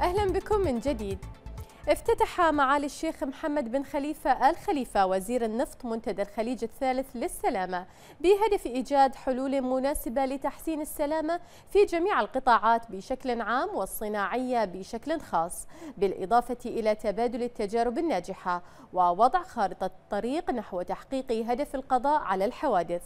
أهلا بكم من جديد. افتتح معالي الشيخ محمد بن خليفة آل خليفة وزير النفط منتدى الخليج الثالث للسلامة بهدف إيجاد حلول مناسبة لتحسين السلامة في جميع القطاعات بشكل عام والصناعية بشكل خاص بالإضافة إلى تبادل التجارب الناجحة ووضع خارطة طريق نحو تحقيق هدف القضاء على الحوادث.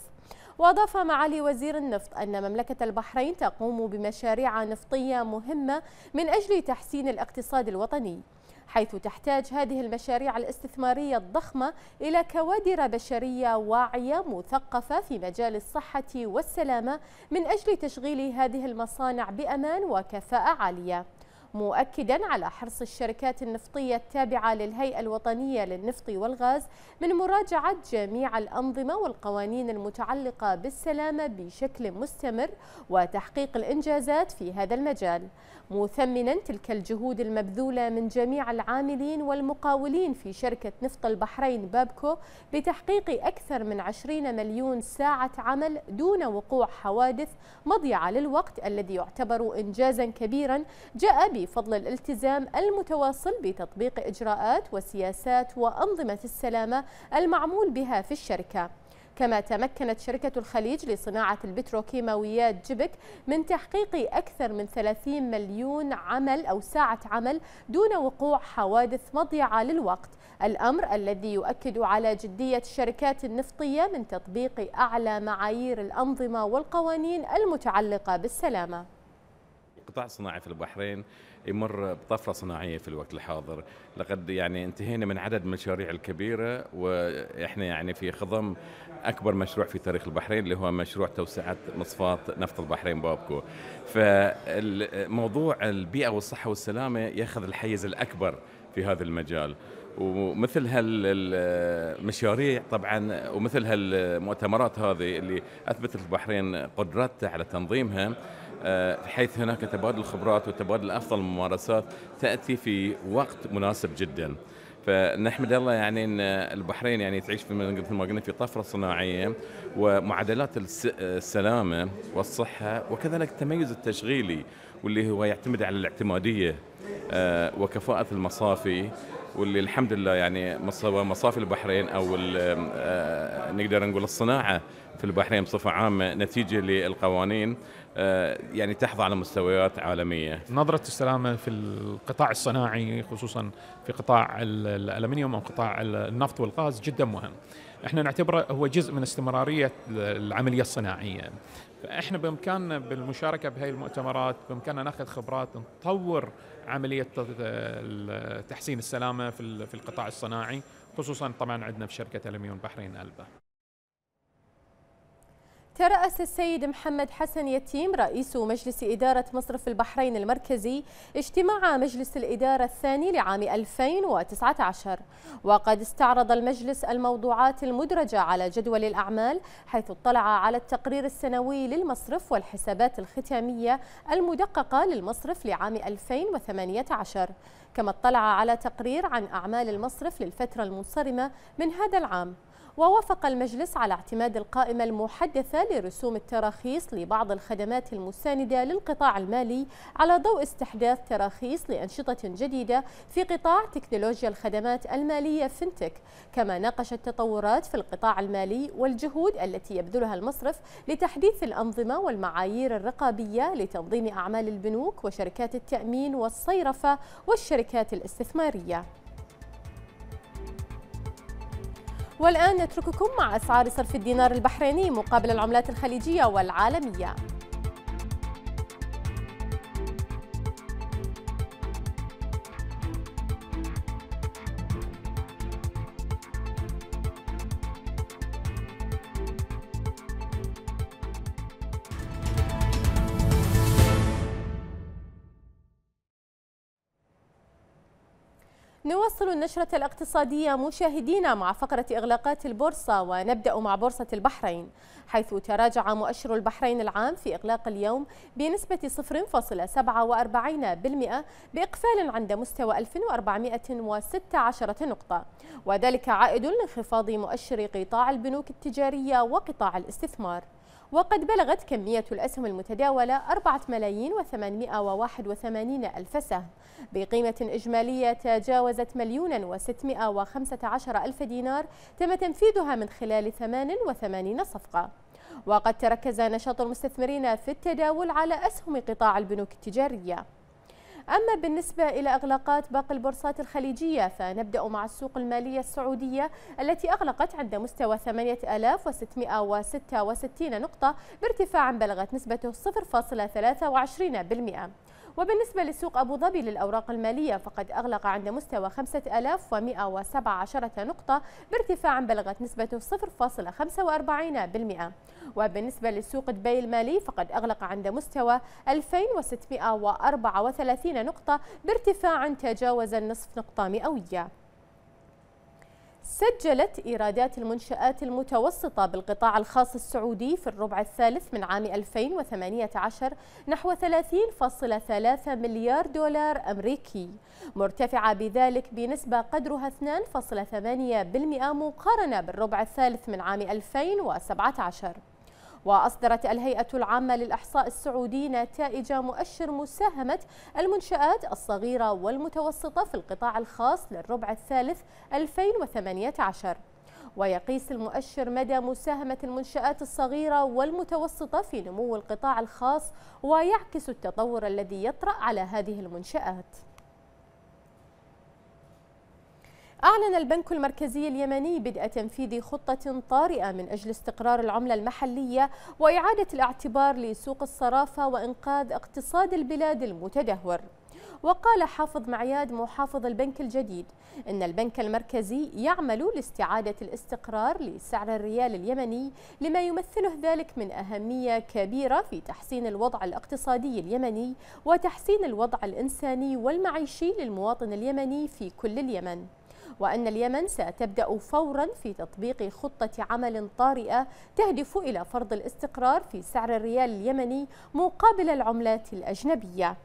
وأضاف معالي وزير النفط أن مملكة البحرين تقوم بمشاريع نفطية مهمة من أجل تحسين الاقتصاد الوطني حيث تحتاج هذه المشاريع الاستثمارية الضخمة إلى كوادر بشرية واعية مثقفة في مجال الصحة والسلامة من أجل تشغيل هذه المصانع بأمان وكفاءة عالية. مؤكدا على حرص الشركات النفطية التابعة للهيئة الوطنية للنفط والغاز من مراجعة جميع الأنظمة والقوانين المتعلقة بالسلامة بشكل مستمر وتحقيق الإنجازات في هذا المجال. مثمنا تلك الجهود المبذولة من جميع العاملين والمقاولين في شركة نفط البحرين بابكو بتحقيق أكثر من 20 مليون ساعة عمل دون وقوع حوادث مضيعة للوقت الذي يعتبر إنجازا كبيرا جاء بفضل الالتزام المتواصل بتطبيق إجراءات وسياسات وأنظمة السلامة المعمول بها في الشركة. كما تمكنت شركة الخليج لصناعة البتروكيماويات جبك من تحقيق أكثر من 30 مليون عمل أو ساعة عمل دون وقوع حوادث مضيعة للوقت. الأمر الذي يؤكد على جدية الشركات النفطية من تطبيق أعلى معايير الأنظمة والقوانين المتعلقة بالسلامة. القطاع الصناعي في البحرين يمر بطفرة صناعية في الوقت الحاضر، لقد يعني انتهينا من عدد المشاريع الكبيرة وإحنا يعني في خضم أكبر مشروع في تاريخ البحرين اللي هو مشروع توسعة مصفاة نفط البحرين بابكو. فموضوع البيئة والصحة والسلامة يأخذ الحيز الأكبر في هذا المجال. ومثل هالمشاريع طبعا ومثل هالمؤتمرات هذه اللي أثبتت البحرين قدرتها على تنظيمها بحيث هناك تبادل خبرات وتبادل أفضل الممارسات تأتي في وقت مناسب جدا. فنحمد الله يعني إن البحرين يعني تعيش في مثل ما قلنا في طفرة صناعية ومعدلات السلامة والصحة وكذلك التميز التشغيلي واللي هو يعتمد على الاعتمادية وكفاءة المصافي واللي الحمد لله يعني مصافي البحرين أو نقدر نقول الصناعة في البحرين بصفة عامة نتيجة للقوانين يعني تحظى على مستويات عالمية. نظرة السلامة في القطاع الصناعي خصوصا في قطاع الألمنيوم أو قطاع النفط والغاز جدا مهم. إحنا نعتبره هو جزء من استمرارية العملية الصناعية. فاحنا بإمكاننا بالمشاركة بهذه المؤتمرات بإمكاننا نأخذ خبرات نطور عملية تحسين السلامة في القطاع الصناعي خصوصا طبعا عندنا في شركة الومنيوم البحرين ألبا. ترأس السيد محمد حسن يتيم رئيس مجلس إدارة مصرف البحرين المركزي اجتماع مجلس الإدارة الثاني لعام 2019 وقد استعرض المجلس الموضوعات المدرجة على جدول الأعمال حيث اطلع على التقرير السنوي للمصرف والحسابات الختامية المدققة للمصرف لعام 2018 كما اطلع على تقرير عن أعمال المصرف للفترة المنصرمة من هذا العام. ووافق المجلس على اعتماد القائمة المحدثة لرسوم التراخيص لبعض الخدمات المساندة للقطاع المالي على ضوء استحداث تراخيص لأنشطة جديدة في قطاع تكنولوجيا الخدمات المالية فينتك كما ناقش التطورات في القطاع المالي والجهود التي يبذلها المصرف لتحديث الأنظمة والمعايير الرقابية لتنظيم أعمال البنوك وشركات التأمين والصيرفة والشركات الاستثمارية. والآن نترككم مع أسعار صرف الدينار البحريني مقابل العملات الخليجية والعالمية. نواصل النشرة الاقتصادية مشاهدينا مع فقرة إغلاقات البورصة ونبدأ مع بورصة البحرين حيث تراجع مؤشر البحرين العام في إغلاق اليوم بنسبة 0.47% بإقفال عند مستوى 1416 نقطة. وذلك عائد لانخفاض مؤشر قطاع البنوك التجارية وقطاع الاستثمار. وقد بلغت كمية الأسهم المتداولة 4 ملايين و881 ألف سهم. بقيمة إجمالية تجاوزت مليونا و615 ألف دينار تم تنفيذها من خلال 88 صفقة. وقد تركز نشاط المستثمرين في التداول على أسهم قطاع البنوك التجارية. أما بالنسبة إلى إغلاقات باقي البورصات الخليجية فنبدأ مع السوق المالية السعودية التي أغلقت عند مستوى 8666 نقطة بارتفاع بلغت نسبته 0.23% وبالنسبة لسوق أبو ظبي للأوراق المالية فقد أغلق عند مستوى 5117 نقطة بارتفاع بلغت نسبته 0.45% وبالنسبة لسوق دبي المالي فقد أغلق عند مستوى 2634 نقطة بارتفاع تجاوز النصف نقطة مئوية. سجلت إيرادات المنشآت المتوسطة بالقطاع الخاص السعودي في الربع الثالث من عام 2018 نحو 30.3 مليار دولار أمريكي. مرتفعة بذلك بنسبة قدرها 2.8% مقارنة بالربع الثالث من عام 2017 وأصدرت الهيئة العامة للإحصاء السعودي نتائج مؤشر مساهمة المنشآت الصغيرة والمتوسطة في القطاع الخاص للربع الثالث 2018 ويقيس المؤشر مدى مساهمة المنشآت الصغيرة والمتوسطة في نمو القطاع الخاص ويعكس التطور الذي يطرأ على هذه المنشآت. أعلن البنك المركزي اليمني بدء تنفيذ خطة طارئة من أجل استقرار العملة المحلية وإعادة الاعتبار لسوق الصرافة وإنقاذ اقتصاد البلاد المتدهور. وقال حافظ معياد محافظ البنك الجديد إن البنك المركزي يعمل لاستعادة الاستقرار لسعر الريال اليمني لما يمثله ذلك من أهمية كبيرة في تحسين الوضع الاقتصادي اليمني وتحسين الوضع الإنساني والمعيشي للمواطن اليمني في كل اليمن. وأن اليمن ستبدأ فورا في تطبيق خطة عمل طارئة تهدف إلى فرض الاستقرار في سعر الريال اليمني مقابل العملات الأجنبية.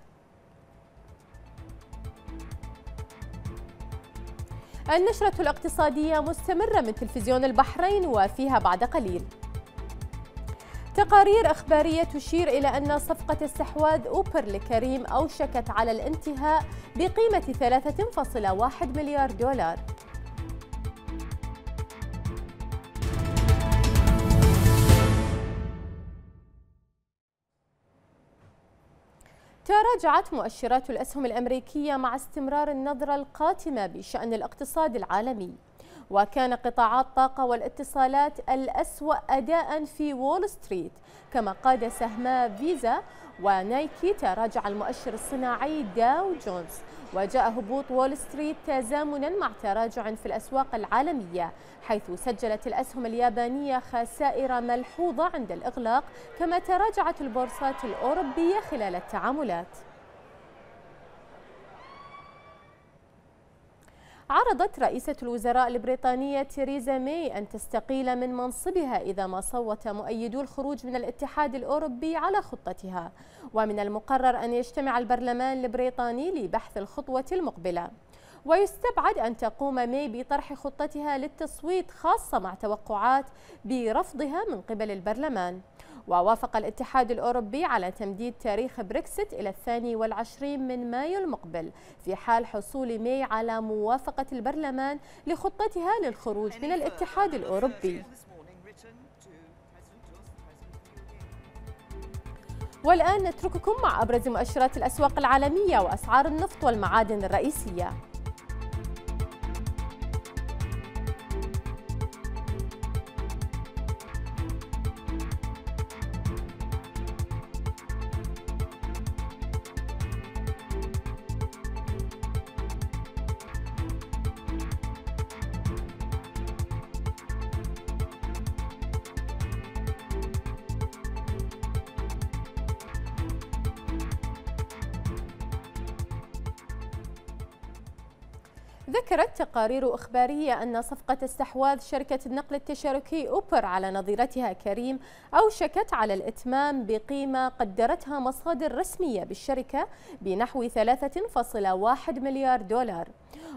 النشرة الاقتصادية مستمرة من تلفزيون البحرين وفيها بعد قليل. تقارير إخبارية تشير إلى أن صفقة استحواذ أوبر لكريم أوشكت على الانتهاء بقيمة 3.1 مليار دولار. تراجعت مؤشرات الأسهم الأمريكية مع استمرار النظرة القاتمة بشأن الاقتصاد العالمي. وكان قطاعات الطاقة والاتصالات الأسوأ أداء في وول ستريت. كما قاد سهما فيزا ونايكي تراجع المؤشر الصناعي داو جونز. وجاء هبوط وول ستريت تزامنا مع تراجع في الأسواق العالمية حيث سجلت الأسهم اليابانية خسائر ملحوظة عند الإغلاق كما تراجعت البورصات الأوروبية خلال التعاملات. عرضت رئيسة الوزراء البريطانية تيريزا ماي أن تستقيل من منصبها إذا ما صوت مؤيدو الخروج من الاتحاد الأوروبي على خطتها. ومن المقرر أن يجتمع البرلمان البريطاني لبحث الخطوة المقبلة. ويستبعد أن تقوم ماي بطرح خطتها للتصويت خاصة مع توقعات برفضها من قبل البرلمان. ووافق الاتحاد الأوروبي على تمديد تاريخ بريكسيت إلى الثاني والعشرين من مايو المقبل في حال حصول ماي على موافقة البرلمان لخطتها للخروج من الاتحاد الأوروبي. والآن نترككم مع أبرز مؤشرات الأسواق العالمية وأسعار النفط والمعادن الرئيسية. ذكرت تقارير إخبارية أن صفقة استحواذ شركة النقل التشاركي أوبر على نظيرتها كريم أوشكت على الإتمام بقيمة قدرتها مصادر رسمية بالشركة بنحو 3.1 مليار دولار.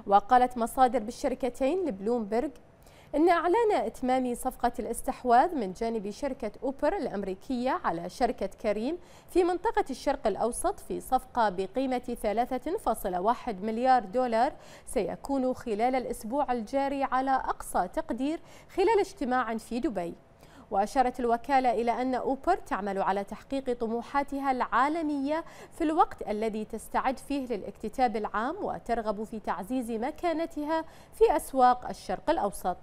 وقالت مصادر بالشركتين لبلومبرج إن إعلان إتمام صفقة الاستحواذ من جانب شركة أوبر الأمريكية على شركة كريم في منطقة الشرق الأوسط في صفقة بقيمة 3.1 مليار دولار سيكون خلال الأسبوع الجاري على أقصى تقدير خلال اجتماع في دبي. وأشارت الوكالة إلى أن أوبر تعمل على تحقيق طموحاتها العالمية في الوقت الذي تستعد فيه للاكتتاب العام وترغب في تعزيز مكانتها في أسواق الشرق الأوسط.